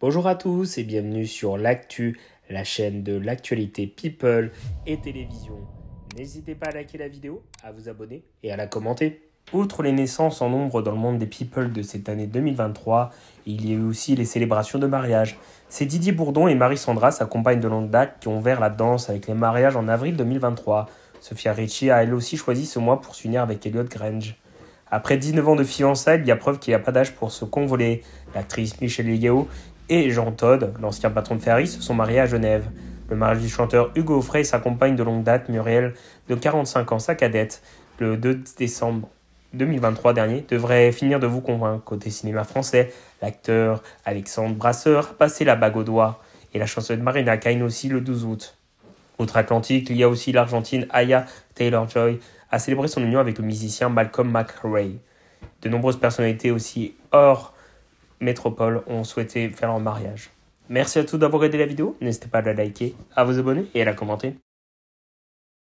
Bonjour à tous et bienvenue sur l'actu, la chaîne de l'actualité people et télévision. N'hésitez pas à liker la vidéo, à vous abonner et à la commenter. Outre les naissances en nombre dans le monde des people de cette année 2023, il y a eu aussi les célébrations de mariage. C'est Didier Bourdon et Marie Sandra, sa compagne de longue date, qui ont ouvert la danse avec les mariages en avril 2023. Sophia Ricci a elle aussi choisi ce mois pour s'unir avec Elliot Grange. Après 19 ans de fiançailles, il y a preuve qu'il n'y a pas d'âge pour se convoler. L'actrice Michelle Yeo et Jean Todd, l'ancien patron de Ferry, se sont mariés à Genève. Le mariage du chanteur Hugo Offray et sa compagne de longue date, Muriel, de 45 ans, sa cadette, le 2 décembre 2023 dernier, devrait finir de vous convaincre. Côté cinéma français, l'acteur Alexandre Brasseur a passé la bague au doigt, et la chanteuse Marina Kain aussi le 12 août. Outre-Atlantique, il y a aussi l'Argentine Aya Taylor-Joy a célébré son union avec le musicien Malcolm McRae. De nombreuses personnalités aussi hors métropole ont souhaité faire leur mariage. Merci à tous d'avoir aidé la vidéo, n'hésitez pas à la liker, à vous abonner et à la commenter.